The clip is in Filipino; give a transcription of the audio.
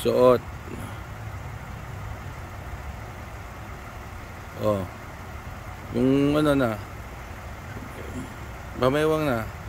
suot. Oh. Yung ano na. Babaywang na.